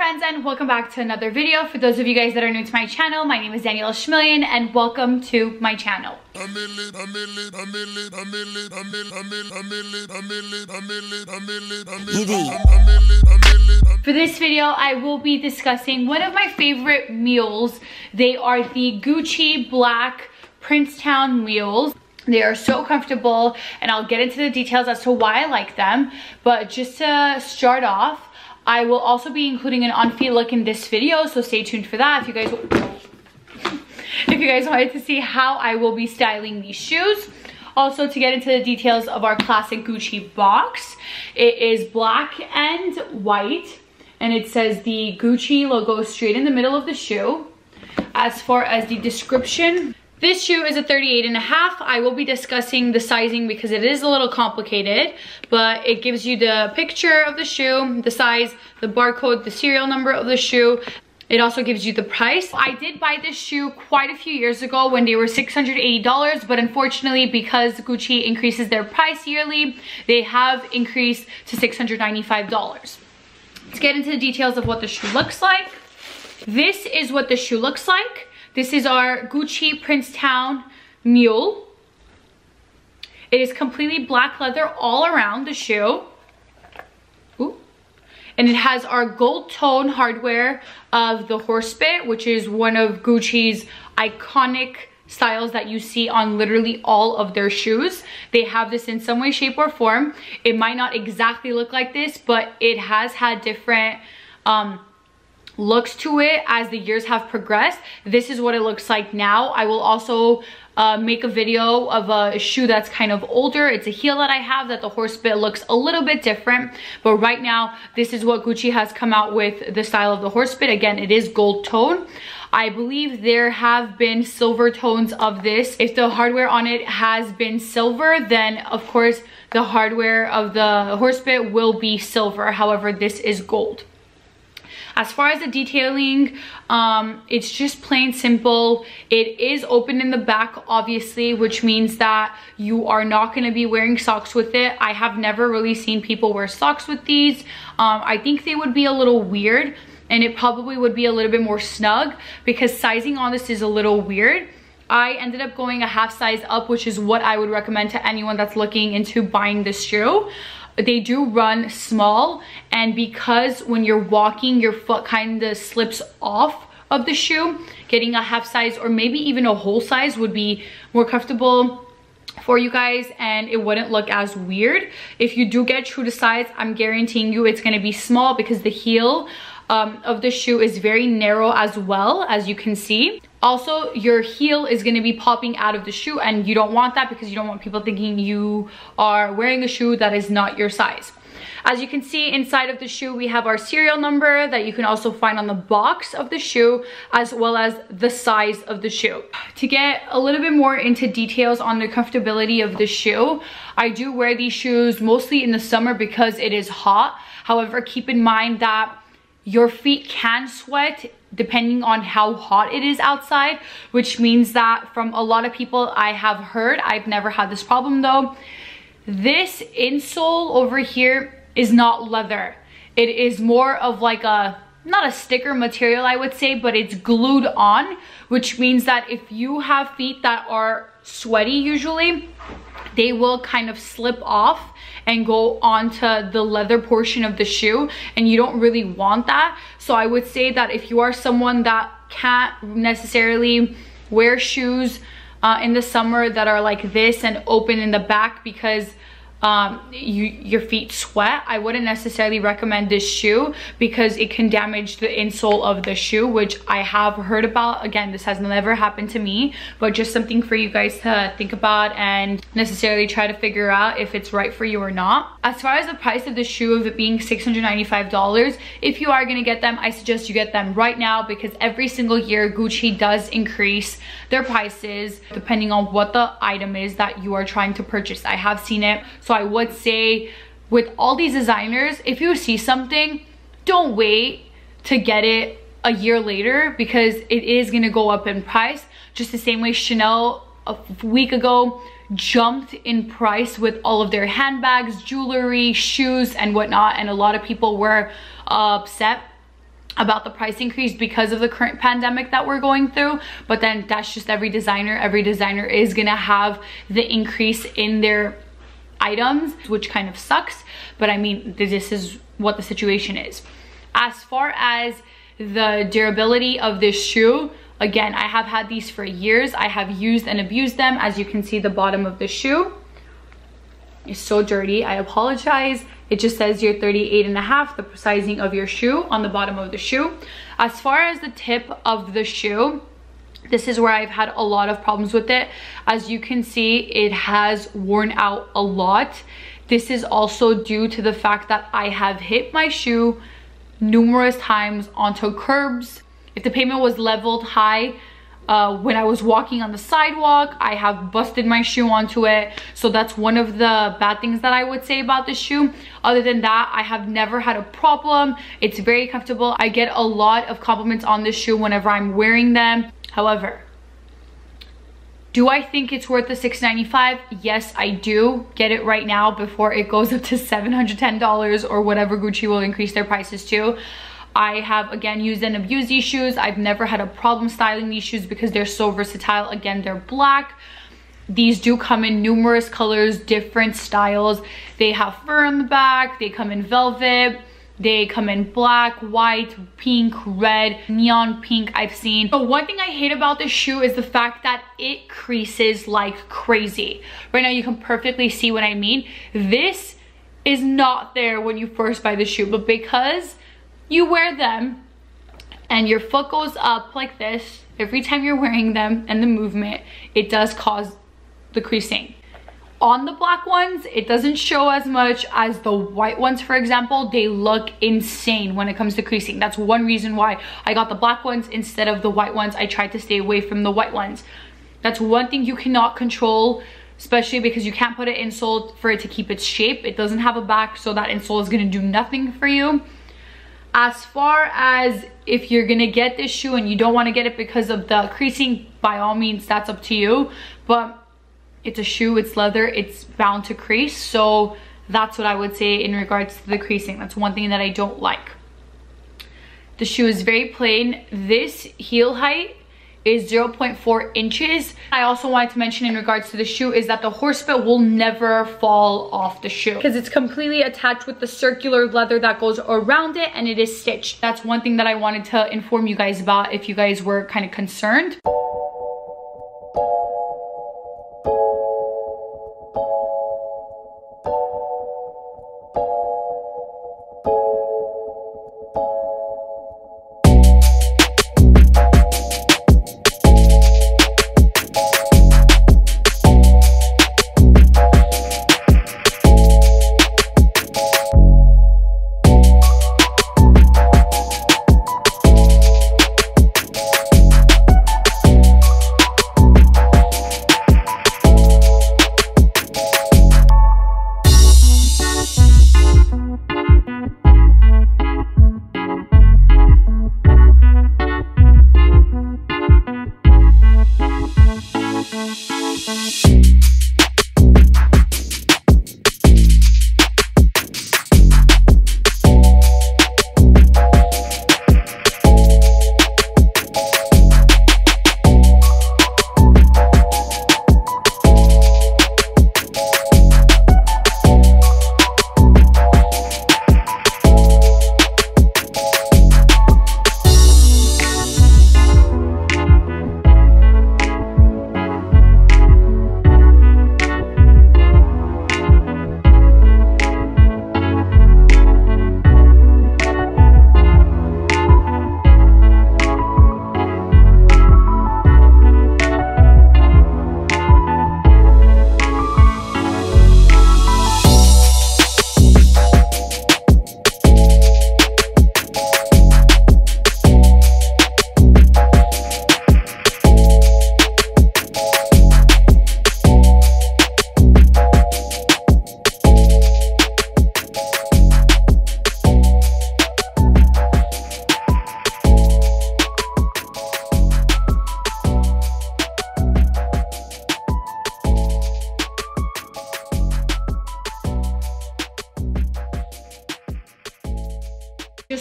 friends and welcome back to another video. For those of you guys that are new to my channel, my name is Daniela Shamilian and welcome to my channel. For this video, I will be discussing one of my favorite meals. They are the Gucci Black Princetown mules. They are so comfortable and I'll get into the details as to why I like them. But just to start off, I will also be including an on-feet look in this video, so stay tuned for that if you guys if you guys wanted to see how I will be styling these shoes. Also, to get into the details of our classic Gucci box, it is black and white, and it says the Gucci logo straight in the middle of the shoe. As far as the description, this shoe is a 38 and a half. I will be discussing the sizing because it is a little complicated, but it gives you the picture of the shoe, the size, the barcode, the serial number of the shoe, it also gives you the price. I did buy this shoe quite a few years ago when they were $680, but unfortunately because Gucci increases their price yearly, they have increased to $695. Let's get into the details of what the shoe looks like. This is what the shoe looks like. This is our Gucci Princetown Mule. It is completely black leather all around the shoe. Ooh. And it has our gold tone hardware of the horse bit, which is one of Gucci's iconic styles that you see on literally all of their shoes. They have this in some way, shape, or form. It might not exactly look like this, but it has had different um, looks to it as the years have progressed. This is what it looks like now. I will also uh, make a video of a shoe that's kind of older. It's a heel that I have that the horse bit looks a little bit different. But right now, this is what Gucci has come out with the style of the horse bit. Again, it is gold tone. I believe there have been silver tones of this. If the hardware on it has been silver, then of course the hardware of the horse bit will be silver. However, this is gold. As far as the detailing, um, it's just plain simple. It is open in the back, obviously, which means that you are not going to be wearing socks with it. I have never really seen people wear socks with these. Um, I think they would be a little weird and it probably would be a little bit more snug because sizing on this is a little weird. I ended up going a half size up, which is what I would recommend to anyone that's looking into buying this shoe they do run small and because when you're walking your foot kind of slips off of the shoe getting a half size or maybe even a whole size would be more comfortable for you guys and it wouldn't look as weird. If you do get true to size i'm guaranteeing you it's going to be small because the heel um, of the shoe is very narrow as well as you can see also, your heel is gonna be popping out of the shoe and you don't want that because you don't want people thinking you are wearing a shoe that is not your size. As you can see inside of the shoe, we have our serial number that you can also find on the box of the shoe, as well as the size of the shoe. To get a little bit more into details on the comfortability of the shoe, I do wear these shoes mostly in the summer because it is hot. However, keep in mind that your feet can sweat depending on how hot it is outside, which means that from a lot of people I have heard, I've never had this problem though, this insole over here is not leather. It is more of like a, not a sticker material I would say, but it's glued on, which means that if you have feet that are sweaty usually, they will kind of slip off and go onto the leather portion of the shoe and you don't really want that. So I would say that if you are someone that can't necessarily wear shoes uh, in the summer that are like this and open in the back because um, you, your feet sweat, I wouldn't necessarily recommend this shoe because it can damage the insole of the shoe, which I have heard about. Again, this has never happened to me, but just something for you guys to think about and necessarily try to figure out if it's right for you or not. As far as the price of the shoe, of it being $695, if you are gonna get them, I suggest you get them right now because every single year Gucci does increase their prices depending on what the item is that you are trying to purchase. I have seen it. So so I would say with all these designers, if you see something, don't wait to get it a year later because it is gonna go up in price. Just the same way Chanel a week ago jumped in price with all of their handbags, jewelry, shoes, and whatnot. And a lot of people were uh, upset about the price increase because of the current pandemic that we're going through but then that's just every designer every designer is gonna have the increase in their items which kind of sucks but i mean this is what the situation is. As far as the durability of this shoe again i have had these for years. I have used and abused them. As you can see the bottom of the shoe is so dirty. I apologize. It just says you're 38 and a half, the sizing of your shoe on the bottom of the shoe. As far as the tip of the shoe, this is where I've had a lot of problems with it. As you can see, it has worn out a lot. This is also due to the fact that I have hit my shoe numerous times onto curbs. If the pavement was leveled high, uh, when I was walking on the sidewalk, I have busted my shoe onto it. So that's one of the bad things that I would say about this shoe. Other than that, I have never had a problem. It's very comfortable. I get a lot of compliments on this shoe whenever I'm wearing them. However, do I think it's worth the 695? Yes, I do. Get it right now before it goes up to $710 or whatever Gucci will increase their prices to. I have again used and abused these shoes. I've never had a problem styling these shoes because they're so versatile. Again, they're black. These do come in numerous colors, different styles. They have fur on the back, they come in velvet, they come in black, white, pink, red, neon pink I've seen. But one thing I hate about this shoe is the fact that it creases like crazy. Right now you can perfectly see what I mean. This is not there when you first buy the shoe, but because you wear them and your foot goes up like this every time you're wearing them and the movement, it does cause the creasing. On the black ones, it doesn't show as much as the white ones, for example. They look insane when it comes to creasing. That's one reason why I got the black ones instead of the white ones. I tried to stay away from the white ones. That's one thing you cannot control especially because you can't put an insole for it to keep its shape. It doesn't have a back, so that insole is gonna do nothing for you as far as if you're gonna get this shoe and you don't want to get it because of the creasing by all means that's up to you. But it's a shoe it's leather it's bound to crease. So that's what i would say in regards to the creasing. That's one thing that i don't like. The shoe is very plain. This heel height is 0.4 inches. I also wanted to mention in regards to the shoe is that the horse bit will never fall off the shoe because it's completely attached with the circular leather that goes around it and it is stitched. That's one thing that I wanted to inform you guys about if you guys were kind of concerned.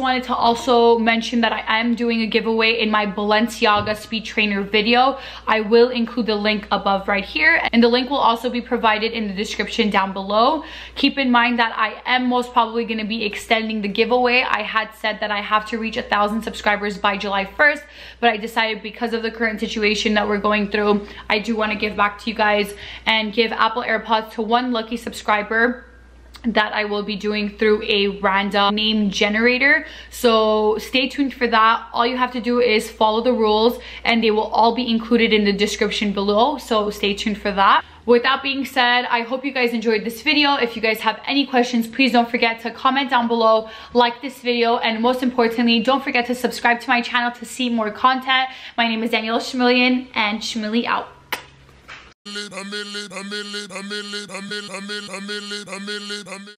Wanted to also mention that I am doing a giveaway in my Balenciaga speed trainer video. I will include the link above right here and the link will also be provided in the description down below. Keep in mind that I am most probably going to be extending the giveaway. I had said that I have to reach a thousand subscribers by July 1st, but I decided because of the current situation that we're going through, I do want to give back to you guys and give Apple AirPods to one lucky subscriber that I will be doing through a random name generator. So stay tuned for that. All you have to do is follow the rules and they will all be included in the description below. So stay tuned for that. With that being said, I hope you guys enjoyed this video. If you guys have any questions, please don't forget to comment down below, like this video, and most importantly, don't forget to subscribe to my channel to see more content. My name is Daniela Shamilian and Shamili out. I'm